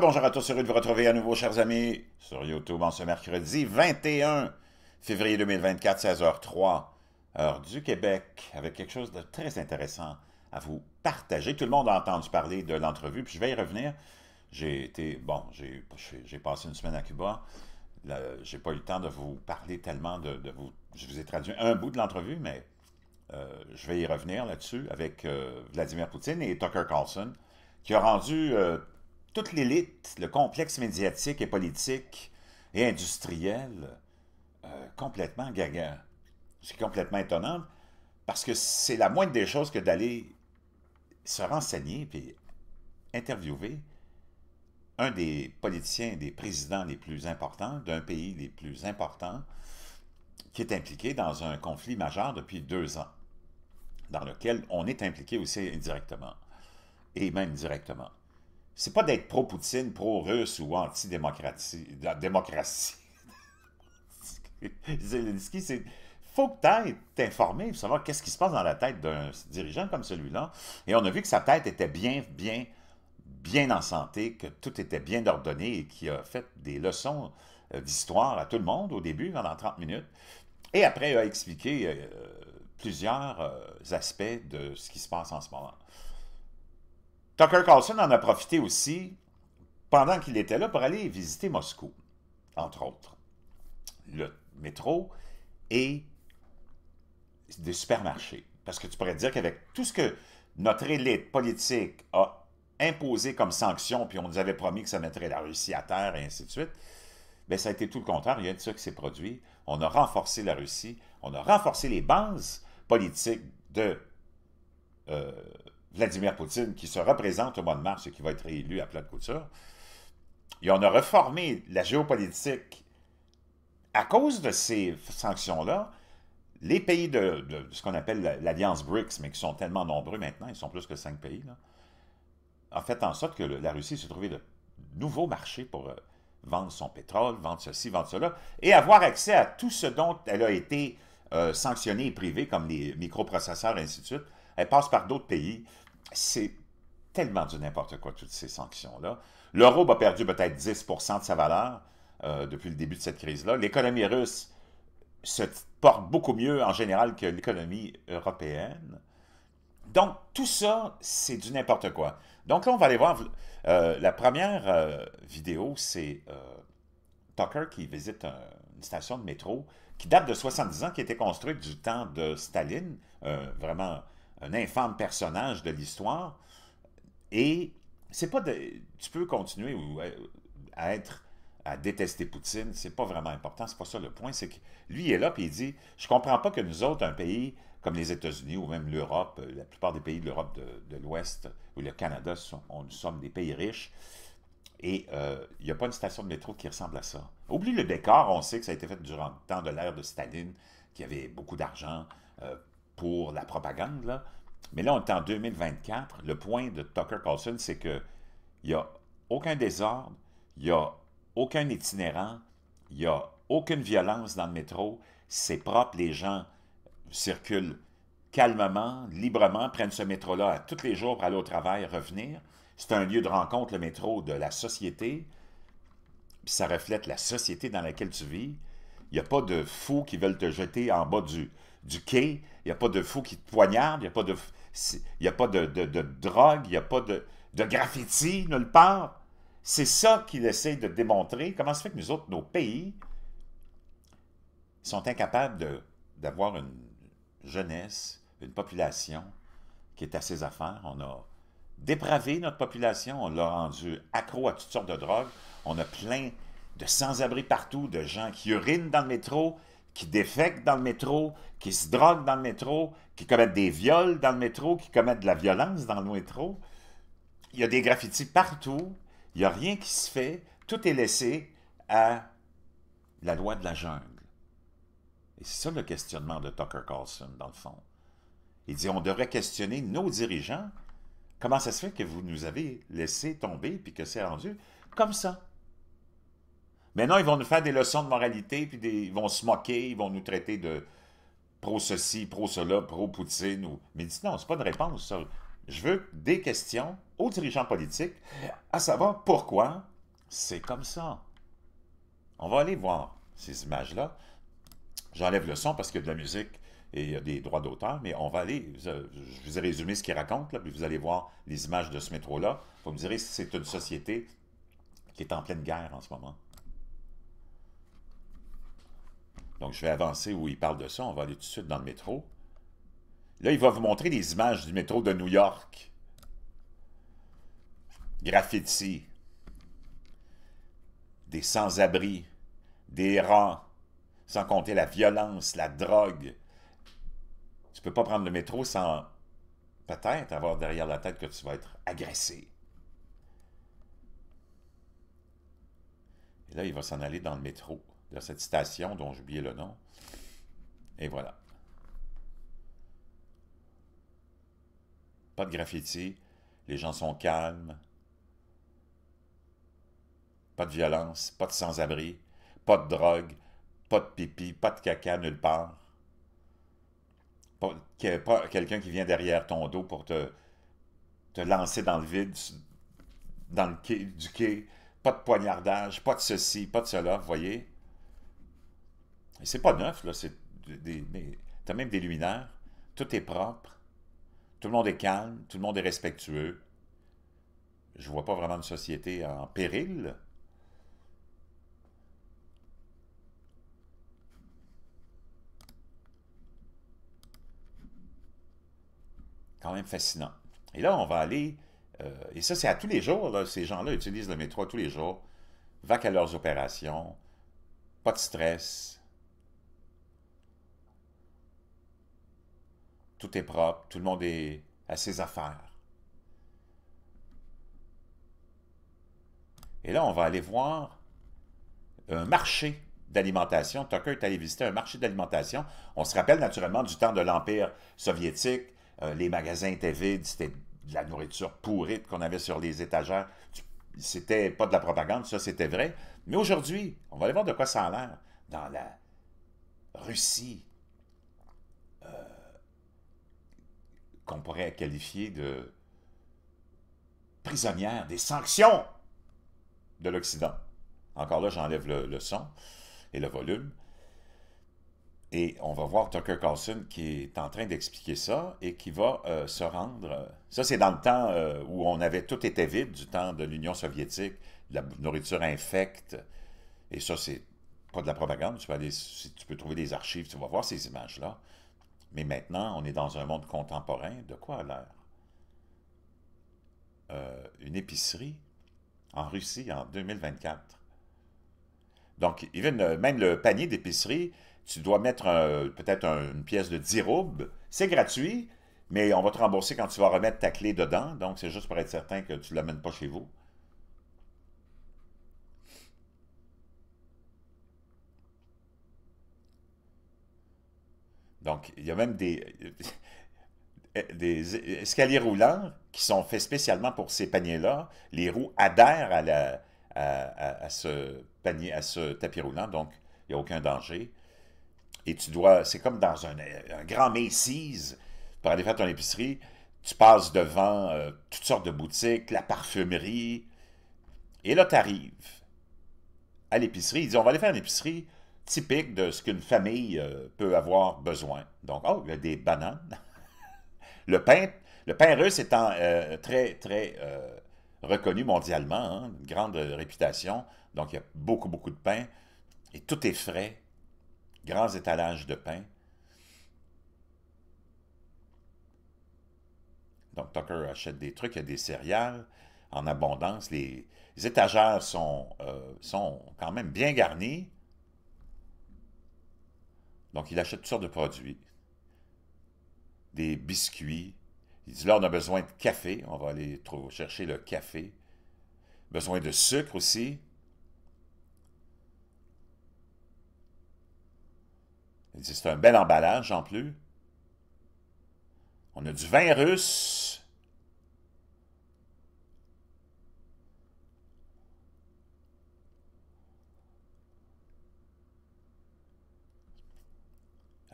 Bonjour à tous, heureux de vous retrouver à nouveau, chers amis, sur YouTube en ce mercredi 21 février 2024, 16h03, heure du Québec, avec quelque chose de très intéressant à vous partager. Tout le monde a entendu parler de l'entrevue, puis je vais y revenir. J'ai été, bon, j'ai passé une semaine à Cuba. J'ai pas eu le temps de vous parler tellement de, vous. Je vous ai traduit un bout de l'entrevue, mais euh, je vais y revenir là-dessus avec euh, Vladimir Poutine et Tucker Carlson, qui a rendu euh, toute l'élite, le complexe médiatique et politique et industriel complètement gaga. C'est complètement étonnant parce que c'est la moindre des choses que d'aller se renseigner et interviewer un des politiciens, des présidents les plus importants d'un pays les plus importants qui est impliqué dans un conflit majeur depuis deux ans, dans lequel on est impliqué aussi indirectement, et même directement. C'est pas d'être pro-Poutine, pro-russe ou anti-démocratie. démocratie. Zelensky, c'est faut peut-être t'informer, pour savoir qu'est-ce qui se passe dans la tête d'un dirigeant comme celui-là. Et on a vu que sa tête était bien, bien, bien en santé, que tout était bien ordonné et qu'il a fait des leçons euh, d'histoire à tout le monde au début, pendant 30 minutes. Et après, il a expliqué euh, plusieurs euh, aspects de ce qui se passe en ce moment. Tucker Carlson en a profité aussi pendant qu'il était là pour aller visiter Moscou, entre autres. Le métro et des supermarchés. Parce que tu pourrais dire qu'avec tout ce que notre élite politique a imposé comme sanction, puis on nous avait promis que ça mettrait la Russie à terre, et ainsi de suite, bien, ça a été tout le contraire. Il y a de ça qui s'est produit. On a renforcé la Russie, on a renforcé les bases politiques de euh, Vladimir Poutine, qui se représente au mois de mars et qui va être réélu à plat de couture. Et on a reformé la géopolitique à cause de ces sanctions-là les pays de, ce qu'on appelle l'Alliance BRICS, mais qui sont tellement nombreux maintenant, ils sont plus que cinq pays, là, ont fait en sorte que la Russie s'est trouvée de nouveaux marchés pour euh, vendre son pétrole, vendre ceci, vendre cela, et avoir accès à tout ce dont elle a été euh, sanctionnée et privée, comme les microprocesseurs et ainsi de suite. Elle passe par d'autres pays. C'est tellement du n'importe quoi, toutes ces sanctions-là. L'euro a perdu peut-être 10% de sa valeur euh, depuis le début de cette crise-là. L'économie russe se porte beaucoup mieux en général que l'économie européenne. Donc, tout ça, c'est du n'importe quoi. Donc là, on va aller voir euh, la première euh, vidéo, c'est Tucker qui visite une station de métro qui date de 70 ans, qui a été construite du temps de Staline, vraiment un infâme personnage de l'histoire. Et c'est pas de... Tu peux continuer à être à détester Poutine, c'est pas vraiment important, c'est pas ça le point, c'est que lui est là et il dit « Je comprends pas que nous autres, un pays comme les États-Unis ou même l'Europe, euh, la plupart des pays de l'Europe de, l'Ouest ou le Canada, on, nous sommes des pays riches, et euh, il n'y a pas une station de métro qui ressemble à ça. Oublie le décor, on sait que ça a été fait durant le temps de l'ère de Staline, qui avait beaucoup d'argent euh, pour la propagande, là. mais là on est en 2024, le point de Tucker Carlson, c'est qu'il n'y a aucun désordre, il y a aucun itinérant, il n'y a aucune violence dans le métro, c'est propre, les gens circulent calmement, librement, prennent ce métro-là tous les jours pour aller au travail, revenir. C'est un lieu de rencontre, le métro, de la société, ça reflète la société dans laquelle tu vis. Il n'y a pas de fous qui veulent te jeter en bas du, du quai, il n'y a pas de fous qui te poignardent, il n'y a pas de, drogue, il n'y a pas de, graffiti nulle part. C'est ça qu'il essaye de démontrer. Comment se fait que nous autres, nos pays, sont incapables d'avoir une jeunesse, une population qui est à ses affaires? On a dépravé notre population, on l'a rendu accro à toutes sortes de drogues. On a plein de sans-abri partout, de gens qui urinent dans le métro, qui défectent dans le métro, qui se droguent dans le métro, qui commettent des viols dans le métro, qui commettent de la violence dans le métro. Il y a des graffitis partout. Il n'y a rien qui se fait. Tout est laissé à la loi de la jungle. Et c'est ça le questionnement de Tucker Carlson, dans le fond. Il dit, on devrait questionner nos dirigeants. Comment ça se fait que vous nous avez laissé tomber puis que c'est rendu comme ça? Maintenant, ils vont nous faire des leçons de moralité, puis ils vont se moquer, ils vont nous traiter de pro-ceci, pro-cela, pro-Poutine. Ou... Mais dit, non, c'est pas une réponse, ça. Je veux des questions aux dirigeants politiques, à savoir pourquoi c'est comme ça. On va aller voir ces images-là. J'enlève le son parce qu'il y a de la musique et il y a des droits d'auteur, mais on va aller, je vous ai résumé ce qu'il raconte, là, puis vous allez voir les images de ce métro-là. Vous me direz si c'est une société qui est en pleine guerre en ce moment. Donc, je vais avancer où il parle de ça. On va aller tout de suite dans le métro. Là, il va vous montrer des images du métro de New York. Graffiti. Des sans-abri. Des rats. Sans compter la violence, la drogue. Tu peux pas prendre le métro sans peut-être avoir derrière la tête que tu vas être agressé. Et là, il va s'en aller dans le métro de cette station dont oublié le nom. Et voilà. Pas de graffiti. Les gens sont calmes. Pas de violence. Pas de sans-abri. Pas de drogue. Pas de pipi. Pas de caca nulle part. Pas, pas quelqu'un qui vient derrière ton dos pour te, te lancer dans le vide, dans le quai, du quai. Pas de poignardage. Pas de ceci. Pas de cela. Vous voyez? Et c'est pas neuf, là. C'est des, as même des luminaires. Tout est propre. Tout le monde est calme. Tout le monde est respectueux. Je vois pas vraiment une société en péril. Quand même fascinant. Et là, on va aller... Euh, et ça, c'est à tous les jours. Là, ces gens-là utilisent le métro tous les jours. Vaquent à leurs opérations. Pas de stress tout est propre, tout le monde est à ses affaires. Et là, on va aller voir un marché d'alimentation. Tucker est allé visiter un marché d'alimentation. On se rappelle naturellement du temps de l'Empire soviétique. Euh, les magasins étaient vides, c'était de la nourriture pourrite qu'on avait sur les étagères. C'était pas de la propagande, ça c'était vrai. Mais aujourd'hui, on va aller voir de quoi ça a l'air. Dans la Russie, qu'on pourrait qualifier de prisonnière des sanctions de l'Occident. Encore là, j'enlève le, son et le volume. Et on va voir Tucker Carlson qui est en train d'expliquer ça et qui va euh, se rendre... ça, c'est dans le temps euh, où on avait tout été vide, du temps de l'Union soviétique, la nourriture infecte. Et ça, c'est pas de la propagande. Tu peux, aller, tu peux trouver des archives, tu vas voir ces images-là. Mais maintenant, on est dans un monde contemporain. De quoi a l'air? Euh, une épicerie en Russie en 2024. Donc, même le panier d'épicerie, tu dois mettre peut-être une pièce de 10 roubles. C'est gratuit, mais on va te rembourser quand tu vas remettre ta clé dedans. Donc, c'est juste pour être certain que tu ne l'amènes pas chez vous. Donc, il y a même des, escaliers roulants qui sont faits spécialement pour ces paniers-là. Les roues adhèrent à, ce panier, à ce tapis roulant, donc il n'y a aucun danger. Et tu dois, c'est comme dans un, grand Macy's, pour aller faire ton épicerie, tu passes devant euh, toutes sortes de boutiques, la parfumerie, et là, tu arrives à l'épicerie. Ils disent, on va aller faire une épicerie, typique de ce qu'une famille euh, peut avoir besoin. Donc, oh, il y a des bananes. le pain, le pain russe étant euh, très, très euh, reconnu mondialement, hein, une grande réputation. Donc, il y a beaucoup, beaucoup de pain. Et tout est frais. Grands étalages de pain. Donc, Tucker achète des trucs, il y a des céréales en abondance. Les, étagères sont, sont quand même bien garnies. Donc, il achète toutes sortes de produits. Des biscuits. Il dit, là, on a besoin de café. On va aller chercher le café. Besoin de sucre aussi. Il dit, c'est un bel emballage en plus. On a du vin russe.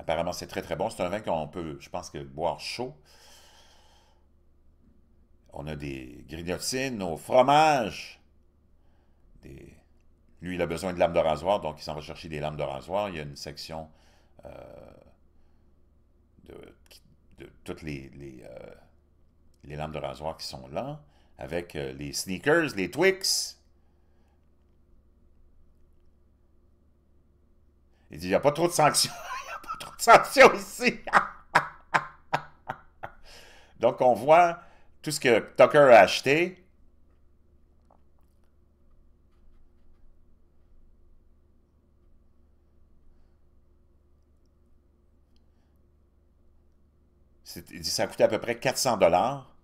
Apparemment, c'est très très bon. C'est un vin qu'on peut, je pense que, boire chaud. on a des grignotines au fromage. Lui, il a besoin de lames de rasoir, donc il s'en va chercher des lames de rasoir. Il y a une section euh, de, toutes les, les, les, lames de rasoir qui sont là, avec les sneakers, les Twix. Il dit, il n'y a pas trop de sanctions. Trop de ici. Donc, on voit tout ce que Tucker a acheté. Il dit ça a coûté à peu près 400 dollars.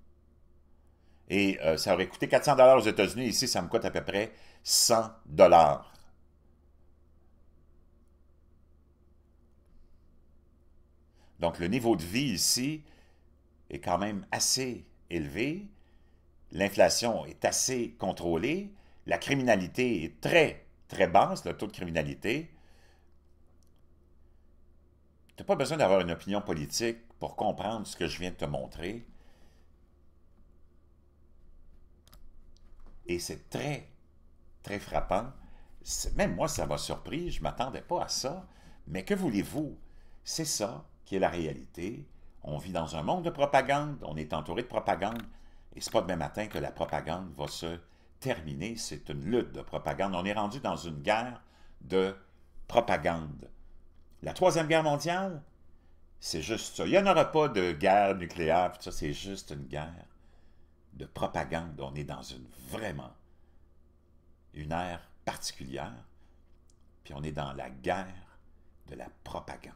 Et euh, ça aurait coûté 400 dollars aux États-Unis. Ici, ça me coûte à peu près 100 dollars. Donc, le niveau de vie ici est quand même assez élevé. L'inflation est assez contrôlée. La criminalité est très, très basse, le taux de criminalité. Tu n'as pas besoin d'avoir une opinion politique pour comprendre ce que je viens de te montrer. Et c'est très, très frappant. Même moi, ça m'a surpris. Je ne m'attendais pas à ça. Mais que voulez-vous? C'est ça est la réalité. On vit dans un monde de propagande, on est entouré de propagande, et c'est pas demain matin que la propagande va se terminer. C'est une lutte de propagande. On est rendu dans une guerre de propagande. La Troisième Guerre mondiale, c'est juste ça. Il n'y en aura pas de guerre nucléaire, ça, c'est juste une guerre de propagande. On est dans une vraiment une ère particulière, puis on est dans la guerre de la propagande.